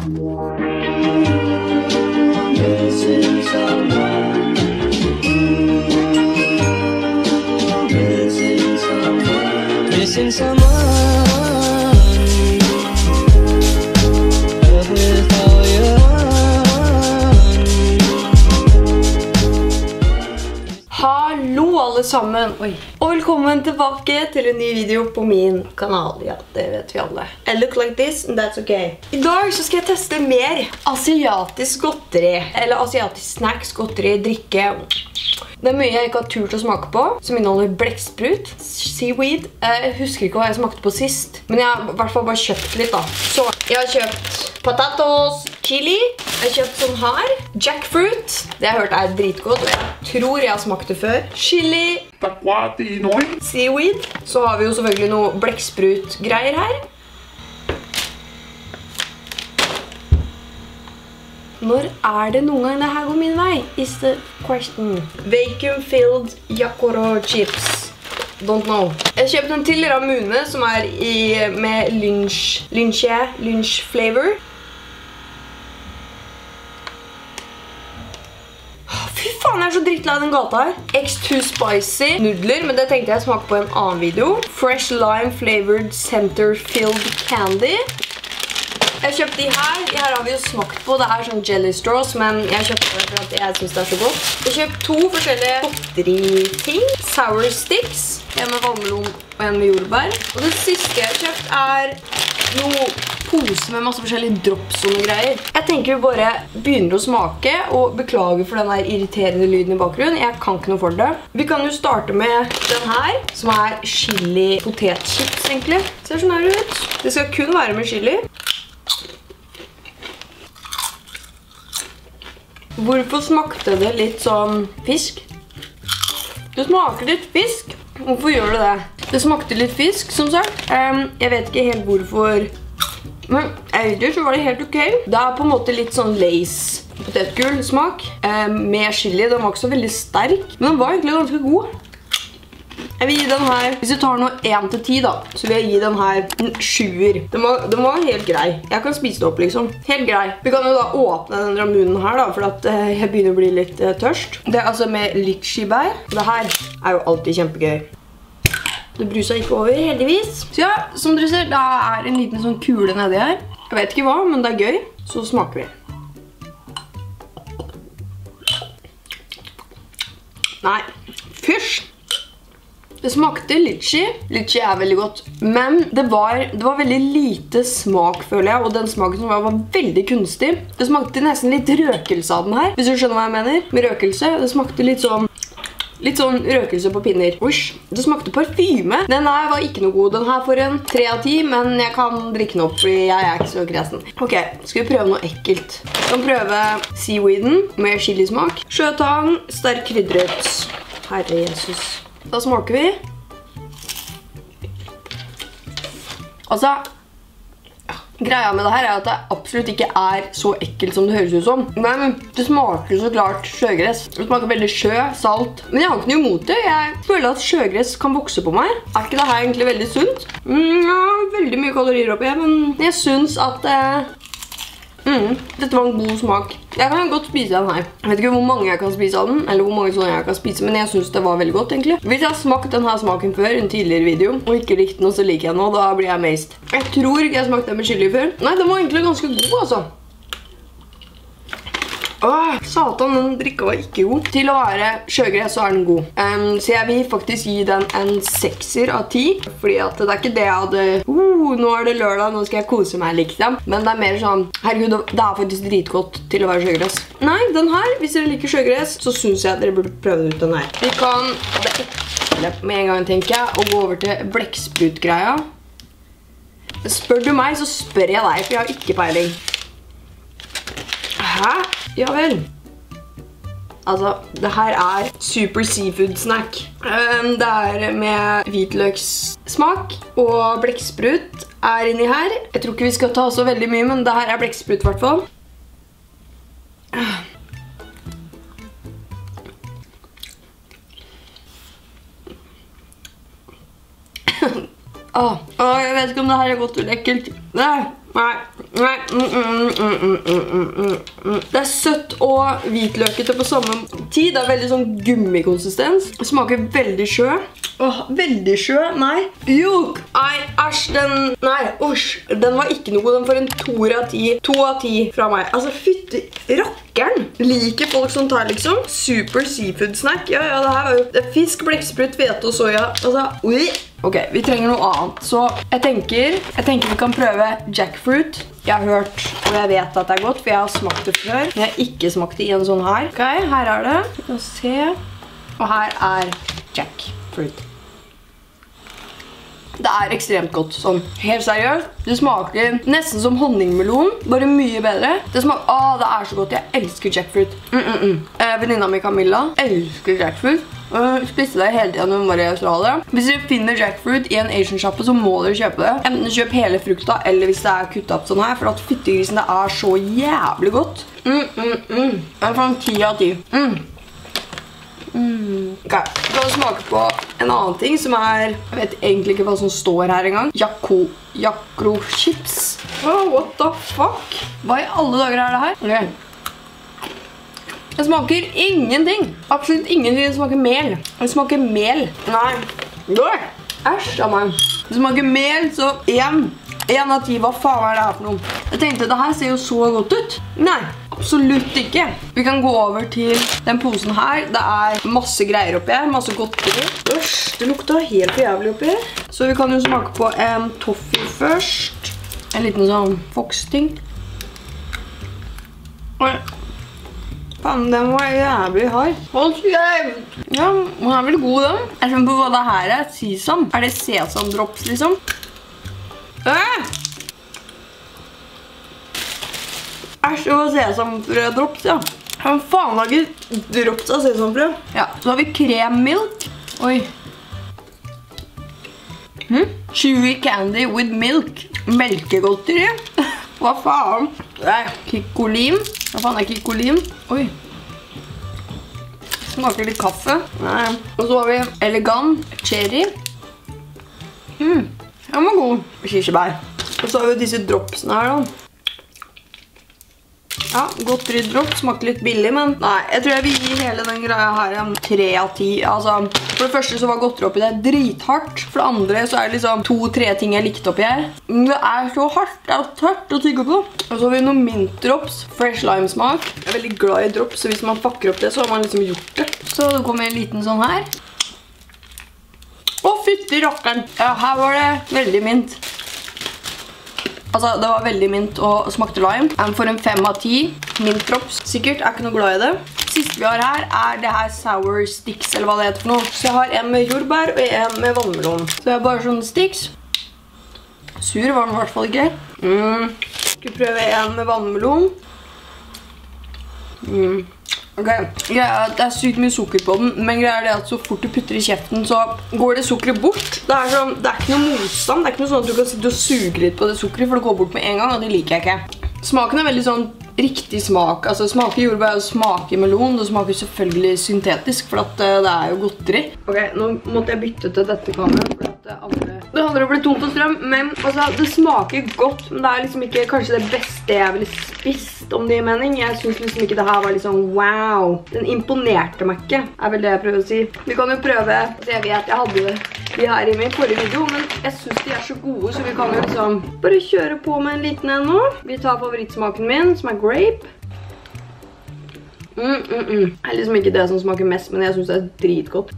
This is. Missing someone. Missing someone. Sammen. Oi. Og velkommen tilbake til en ny video på min kanal. Ja, det vet vi alle. I look like this, and that's okay. I dag så skal jeg teste mer asiatisk godteri Eller asiatisk snacks, godteri, drikke. Det er mye jeg ikke har turt å smake på Som inneholder blekksprut, seaweed. Jeg husker ikke hva jeg smakte på sist Men jeg har i hvert fall bare kjøpt litt da. Så jeg har kjøpt patatos, chili. Jeg har kjøpt sånn her Jackfruit. Det jeg har hørt er dritgodt Og jeg tror jeg har smakt det før. Chili. Seaweed Så har vi jo selvfølgelig noe blekksprut-greier her Når er det noen gang det her går min vei? Is the question Vacuum-filled Yakoro chips Don't know. Jeg kjøpte en til Ramune som er med lynch, lynsje, lynch flavor. Fy faen, jeg er så drittlei den gata her. X2 Spicy nudler, men det tenkte jeg smake på en annen video. Fresh Lime Flavored Center Filled Candy. Jeg kjøpte de her. De her har vi jo smakt på. Det er sånn jelly straws, men jeg kjøpte det for at jeg synes det er så godt. Jeg kjøpte to forskjellige godteriting. Sour sticks. En med vannmelon og en med jordbær. Og det siste jeg har kjøpt er noe pose med masse forskjellige drops og noen greier. Jeg tenker vi bare begynner å smake, og beklager for den der irriterende lyden i bakgrunnen. Jeg kan ikke noe for det. Vi kan jo starte med den her, som er chili potetchips egentlig. Ser sånn her ut. Det skal kun være med chili. Hvorfor smakte det litt sånn fisk? Det smaker litt fisk. Hvorfor gjør det det? Det smakte litt fisk, som sagt. Jeg vet ikke helt hvorfor. Men ellers så var det helt ok. Det er på en måte litt sånn lace potetgull smak. med chili. Den var ikke så veldig sterk, men den var egentlig ganske god. Jeg vil gi den her, hvis du tar nå 1 til 10 da, så vil jeg gi den her en 7-er. Den, den var helt grei. Jeg kan spise det opp liksom. Helt grei. Vi kan jo da åpne den ramunen her da, for at eh, jeg begynner å bli litt eh, tørst. Det er altså med litchi-bær. Det her er jo alltid kjempegøy. Det brusa ikke over, heldigvis. Så ja, som dere ser, det er en liten sånn kule nedi her. Jeg vet ikke hva, men det er gøy. Så smaker vi. Nei, fysj! Det smakte litchi. Litchi er veldig godt. Men det var, det var veldig lite smak, føler jeg. Og den smaken som var, var veldig kunstig. Det smakte nesten litt røkelse av den her. Hvis du skjønner hva jeg mener. Med røkelse. Det smakte litt sånn Litt sånn røkelse på pinner. Usch, det smakte parfyme. Den her var ikke noe god. Den her får en 3 av 10, men jeg kan drikke den opp, fordi jeg er ikke så kresen. Ok, skal vi prøve noe ekkelt. Vi kan prøve seaweeden med chilismak. Sjøtang, sterk krydret. Herre Jesus. Da smaker vi. Altså, greia med det her er at det absolutt ikke er så ekkelt som det høres ut som. Men det smaker så klart sjøgress. Det smaker veldig sjø, salt. Men jeg har ikke noe imot det. Jeg føler at sjøgress kan vokse på meg. Er ikke det her egentlig veldig sunt? Mm, ja, veldig mye kalorier oppi, men jeg synes at... Eh, Mm, dette var en god smak. Jeg kan godt spise den her. Jeg vet ikke hvor mange jeg kan spise av den, eller hvor mange sånne jeg kan spise, men jeg synes det var veldig godt, egentlig. Hvis jeg har smakt denne smaken før, en tidligere video, og ikke likte den, så liker jeg den og da blir jeg amazed. Jeg tror ikke jeg smakte den med chili før. Nei, den var egentlig ganske god, altså. Åh, satan, den drikka var ikke god. Til å være sjøgress så er den god. Så jeg vil faktisk gi den en sekser av ti. Fordi at det er ikke det jeg hadde uh, Nå er det lørdag, nå skal jeg kose meg, liksom. Men det er mer sånn Herregud, det er faktisk dritgodt til å være sjøgress. Nei, den her, hvis dere liker sjøgress, så syns jeg dere burde prøve ut den her. Vi kan det med en gang, tenker jeg, og gå over til blekksprutgreia. Spør du meg, så spør jeg deg, for jeg har ikke peiling. Hæ? Ja vel. Altså, det her er super seafood snack. Um, det er med hvitløkssmak, og blekksprut er inni her. Jeg tror ikke vi skal ta så veldig mye, men det her er blekksprut i hvert fall. Åh, åh, jeg vet ikke om det her er godt eller ekkelt. Nei, nei. Nei. Mm, mm, mm. Det er søtt og hvitløkete på samme tid. Det er veldig sånn gummikonsistens. Det smaker veldig sjø. Åh, veldig sjø. Nei. Juk. Nei, æsj. Den Nei, usj. Den var ikke noe god. Den får en toer av ti. To av ti fra meg. Altså, fytti rakkeren. Liker folk som tar liksom super seafood snack. Ja, ja, det her var jo det er fisk, blekksprut, hvete og soya. Altså, ui. Ok, vi trenger noe annet. Så jeg tenker, jeg tenker vi kan prøve jackfruit. Jeg har hørt, og jeg vet at det er godt, for jeg har smakt det før. Men jeg har ikke smakt det i en sånn her. Ok, her er det. Vi kan se. Og her er jackfruit. Det er ekstremt godt, sånn helt seriøst. Det smaker nesten som honningmelon, bare mye bedre. Det smaker, ah, det er så godt. Jeg elsker jackfruit. Mm, mm, mm. Eh, venninna mi Camilla elsker jackfruit. Hun spiste det hele tiden når hun var i Australia. Hvis dere finner jackfruit i en Asian-sjappe, så må dere kjøpe det. Enten kjøp hele frukta, eller hvis det er kuttet opp sånn her, for at fyttegrisen det er så jævlig godt. Mm, mm, mm. Det er sånn 10 av 10. Mm. Mm. Okay. Vi kan smake på en annen ting som er Jeg vet egentlig ikke hva som står her engang. Jakko, jakro chips. Oh, what the fuck? Hva i alle dager er det her? Okay. Det smaker ingenting. Absolutt ingenting. Det smaker mel. Det smaker mel. Nei. Æsj av meg. Det smaker mel, så én. Én av ti. Hva faen er det her for noe? Jeg tenkte, det her ser jo så godt ut. Nei. Absolutt ikke. Vi kan gå over til den posen her. Det er masse greier oppi her. Masse godteri. Øsj, det lukta helt for jævlig oppi her. Så vi kan jo smake på en toffee først. En liten sånn fox-ting. Oi. Faen, den var jævlig hard. Hold kjeft! Ja, den er vel god, den. Jeg skjønner på hva det her er. Sesam. Er det sesamdrops, liksom? Øh! Æsj, det var sesamfrø-drops, ja. Hvem faen har ikke drops av sesamfrø? Ja, så har vi kremmilk. Oi. Hm? Chewy candy with milk. Melkegodteri. Hva faen? Nei, kikkolin. Hva faen er kikkolin? Oi. Smaker litt kaffe. Nei. Og så har vi elegant cherry. Mm. Den var god. Kirsebær. Og så har vi disse dropsene her da. Ja, godteridropp. Smakte litt billig, men nei, jeg tror jeg vil gi hele den greia her en 3 av 10. Altså, for det første så var godteri oppi det drithardt. For det andre så er det liksom to-tre ting jeg likte oppi her. Men det er så hardt. Det er tørt å tygge på. Og så har vi noen mint-drops. Fresh lime-smak. Jeg er veldig glad i drops, så hvis man pakker opp det, så har man liksom gjort det. Så det kommer en liten sånn her. Å, fytti rakkeren. Ja, her var det veldig mint. Altså, det var veldig mint og smakte lime. Jeg får en 5 av 10. Mint drops. Sikkert er ikke noe glad i det. Siste vi har her er det her sour sticks, eller hva det heter for noe. Så jeg har en med jordbær og en med vannmelon. Så jeg har bare sånne sticks. Sur var den i hvert fall ikke. Mm. Skal prøve en med vannmelon. Mm. Ok, greia er at det er sykt mye sukker på den, men greia er det at så fort du putter i kjeften, så går det sukkeret bort. Det er, sånn, det er ikke noe motstand, det er ikke noe sånn at du kan sitte og suge litt på det sukkeret, for det går bort med en gang, og det liker jeg ikke. Smaken er veldig sånn riktig smak. Altså, smaker jordbær og smaker melon. Det smaker selvfølgelig syntetisk, for uh, det er jo godteri. Ok, nå måtte jeg bytte til dette kameraet, for at er andre... Det handler om å bli tom for strøm, men altså, det smaker godt, men det er liksom ikke kanskje det beste jeg ville spist, om det gir mening. Jeg synes liksom ikke det her var liksom, wow. Den imponerte meg ikke, er vel det jeg prøver å si. Vi kan jo prøve, så jeg vet jeg hadde de her i min forrige video, men jeg synes de er så gode, så vi kan jo liksom bare kjøre på med en liten en nå. Vi tar favorittsmaken min, som er grape. Mm, mm, mm. Det er liksom ikke det som smaker mest, men jeg synes det er dritgodt.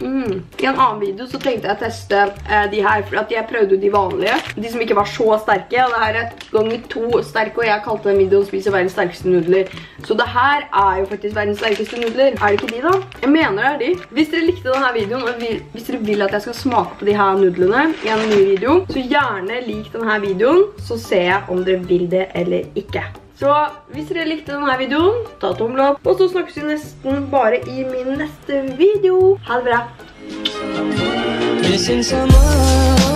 Mm. I en annen video så tenkte jeg å teste eh, de her, for jeg prøvde de vanlige. De som ikke var så sterke, og det her er ganger to sterke, og jeg kalte den videoen spise verdens sterkeste nudler. Så det her er jo faktisk verdens sterkeste nudler. Er det ikke de da? Jeg mener det er de. Hvis dere likte denne videoen, og hvis dere vil at jeg skal smake på de her nudlene i en ny video, så gjerne lik denne videoen, så ser jeg om dere vil det eller ikke. Så hvis dere likte denne videoen, ta tommel opp. Og så snakkes vi nesten bare i min neste video. Ha det bra. Missing someone.